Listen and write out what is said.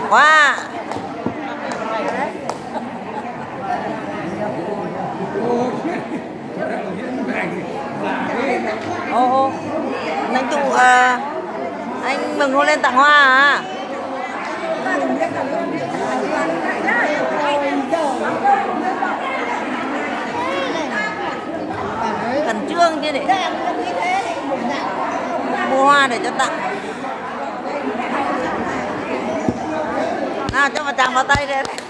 đẹp quá. Ô ô. Anh tụ à, anh mừng hôn lên tặng hoa à? Khẩn trương chứ để mua hoa để cho tặng. あ、でも、また入れる。